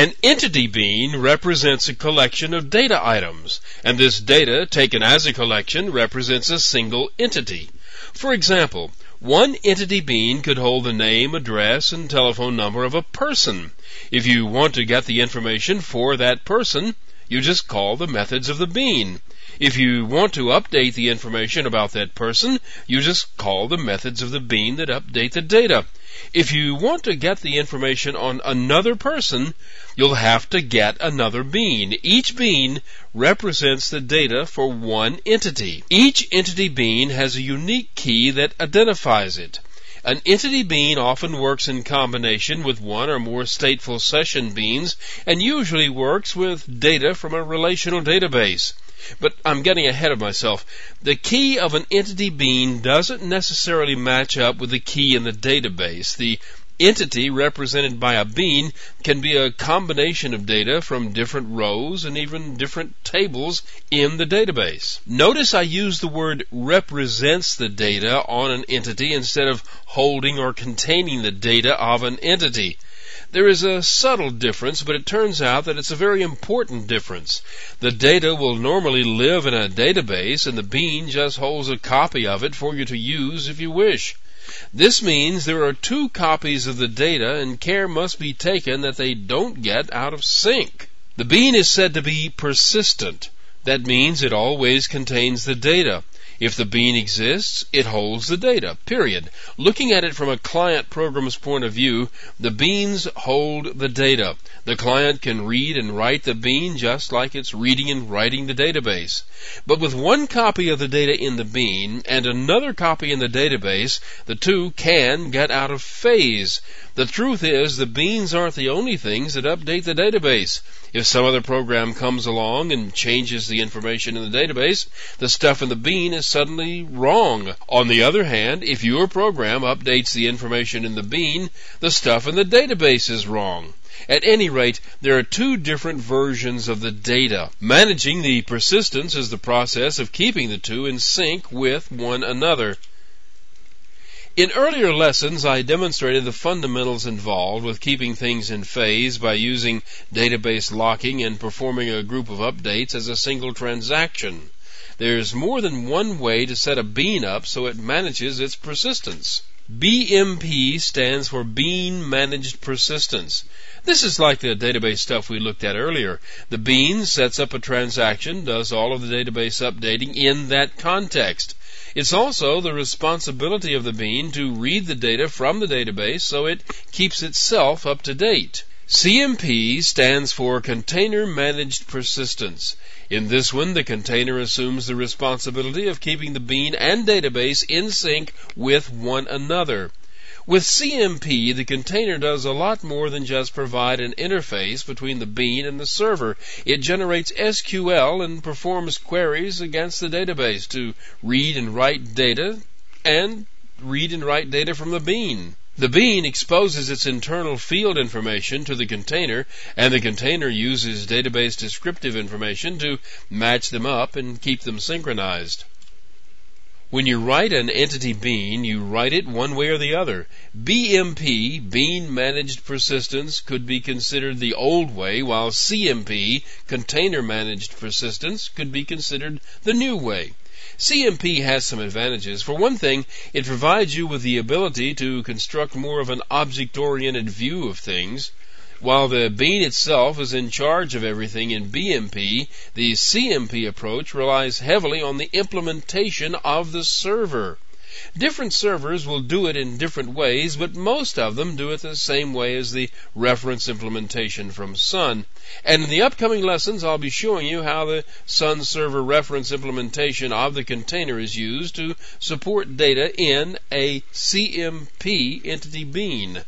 An entity bean represents a collection of data items, and this data, taken as a collection, represents a single entity. For example, one entity bean could hold the name, address, and telephone number of a person. If you want to get the information for that person, you just call the methods of the bean. If you want to update the information about that person, you just call the methods of the bean that update the data. If you want to get the information on another person, you'll have to get another bean. Each bean represents the data for one entity. Each entity bean has a unique key that identifies it. An entity bean often works in combination with one or more stateful session beans and usually works with data from a relational database. But I'm getting ahead of myself. The key of an entity bean doesn't necessarily match up with the key in the database. The entity represented by a bean can be a combination of data from different rows and even different tables in the database. Notice I use the word represents the data on an entity instead of holding or containing the data of an entity. There is a subtle difference, but it turns out that it's a very important difference. The data will normally live in a database, and the bean just holds a copy of it for you to use if you wish. This means there are two copies of the data and care must be taken that they don't get out of sync. The bean is said to be persistent. That means it always contains the data. If the bean exists, it holds the data, period. Looking at it from a client program's point of view, the beans hold the data. The client can read and write the bean just like it's reading and writing the database. But with one copy of the data in the bean and another copy in the database, the two can get out of phase. The truth is, the beans aren't the only things that update the database. If some other program comes along and changes the information in the database, the stuff in the bean is suddenly wrong. On the other hand, if your program updates the information in the bean, the stuff in the database is wrong. At any rate, there are two different versions of the data. Managing the persistence is the process of keeping the two in sync with one another. In earlier lessons, I demonstrated the fundamentals involved with keeping things in phase by using database locking and performing a group of updates as a single transaction. There's more than one way to set a bean up so it manages its persistence. BMP stands for Bean Managed Persistence. This is like the database stuff we looked at earlier. The bean sets up a transaction, does all of the database updating in that context. It's also the responsibility of the bean to read the data from the database so it keeps itself up to date. CMP stands for Container Managed Persistence. In this one, the container assumes the responsibility of keeping the bean and database in sync with one another. With CMP, the container does a lot more than just provide an interface between the bean and the server. It generates SQL and performs queries against the database to read and write data and read and write data from the bean. The bean exposes its internal field information to the container, and the container uses database descriptive information to match them up and keep them synchronized. When you write an entity bean, you write it one way or the other. BMP, bean managed persistence, could be considered the old way, while CMP, container managed persistence, could be considered the new way. CMP has some advantages. For one thing, it provides you with the ability to construct more of an object oriented view of things. While the bean itself is in charge of everything in BMP, the CMP approach relies heavily on the implementation of the server. Different servers will do it in different ways, but most of them do it the same way as the reference implementation from Sun. And in the upcoming lessons, I'll be showing you how the Sun server reference implementation of the container is used to support data in a CMP entity bean.